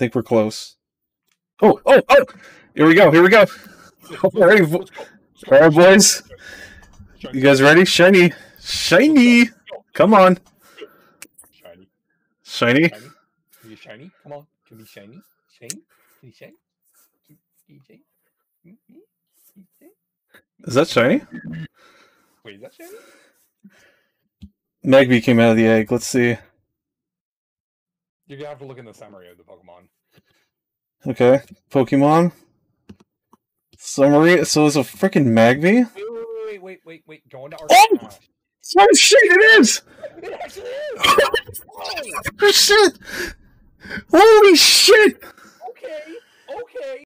think we're close. Oh, oh, oh! Here we go. Here we go. All right, vo- all right, boys. You guys ready? Shiny, shiny. Come on, Shiny. shiny. Shiny. Can be shiny. Come on. Can be shiny. Shiny. Can be shiny. Can be shiny. Is that shiny? Wait, is that shiny? Magby came out of the egg. Let's see. You're gonna have to look in the summary of the Pokemon. Okay, Pokemon. Summary. So it's a freaking Magby. Wait, wait, wait, wait, wait, wait. Go into Oh! Oh shit! It is. It actually is. Oh, shit! Holy shit! Okay.